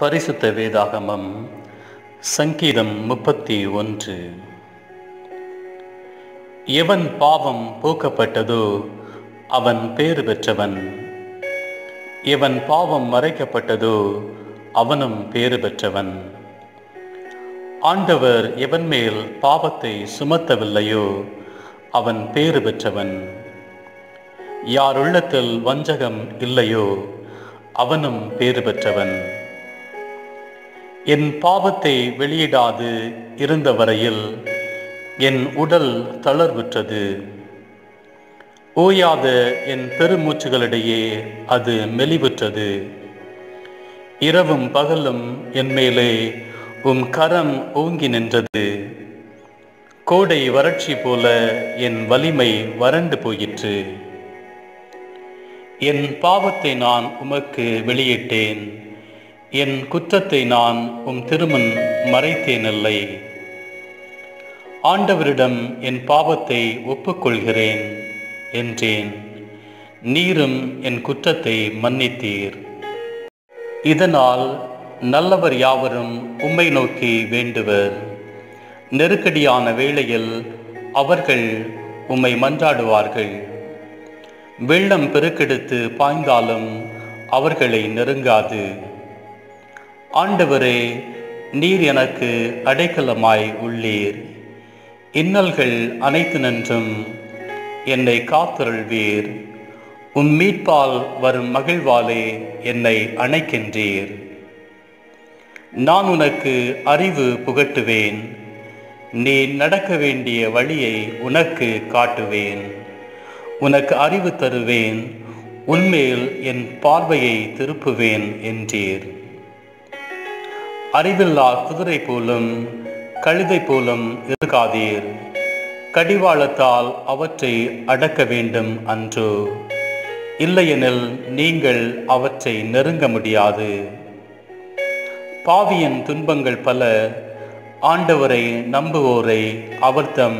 பரிசுத்த வேதாகமம் சங்கீதம் முப்பத்தி ஒன்று. எவன் பாவம் போக்கப்பட்டதோ அவன் பேறு பெற்றவன். எவன் பாவம் மறைக்கப்பட்டதோ அவனும் பேறு பெற்றவன். ஆண்டவர் எவன் மேல் பாவத்தை சுமத்தவில்லையோ அவன் பேறு பெற்றவன். யார் உள்ளத்தில் வஞ்சகம் இல்லையோ அவனும் பேறு பெற்றவன். என் பாவத்தை வெளியிடாது இருந்த வரையில் என் உடல் தளர்வுற்றது. ஓயாத என் பெருமூச்சுகளிடையே அது மெலிவுற்றது. இரவும் பகலும் என் மேலே உம் கரம் ஓங்கி நின்றது. கோடை வறட்சி போல என் வலிமை வறண்டு போயிற்று. என் பாவத்தை நான் உமக்கு வெளியிட்டேன். என் குற்றத்தை நான் உம் திருமன் மறைத்தேனில்லை. ஆண்டவரிடம் என் பாவத்தை ஒப்புக்கொள்கிறேன் என்றேன். நீரும் என் குற்றத்தை மன்னித்தீர். இதனால் நல்லவர் யாவரும் உம்மை நோக்கி வேண்டுவர். நெருக்கடியான வேளையில் அவர்கள் உம்மை மன்றாடுவார்கள். வெள்ளம் பெருக்கெடுத்து பாய்ந்தாலும் அவர்களை நெருங்காது. ஆண்டவரே நீர் எனக்கு அடைக்கலமாய் உள்ளீர். இன்னல்கள் அனைத்து நின்றும் என்னை காத்தருள்வீர். உம் மீட்பால் வரும் மகிழ்வாலே என்னை அணைக்கின்றீர். நான் உனக்கு அறிவு புகட்டுவேன். நீ நடக்க வேண்டிய வழியை உனக்கு காட்டுவேன். உனக்கு அறிவு தருவேன். உன்மேல் என் பார்வையை திருப்புவேன் என்றீர். அறிவில்லா குதிரை போலும் கழுதை போலும் இருக்காதீர். கடிவாளத்தால் அவற்றை அடக்க வேண்டும் அன்றோ. இல்லையெனில் நீங்கள் அவற்றை நெருங்க முடியாது. பாவியின் துன்பங்கள் பல ஆண்டவரை நம்புவோரை அவர்தம்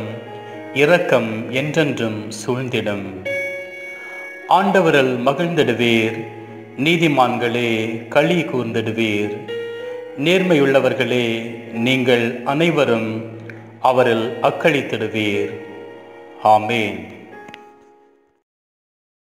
இரக்கம் என்றென்றும் சூழ்ந்திடும். ஆண்டவரல் மகிழ்ந்திடுவீர் நீதிமான்களே களி கூர்ந்திடுவீர். நேர்மையுள்ளவர்களே நீங்கள் அனைவரும் அவரில் அக்களித்திடுவீர். ஆமேன்.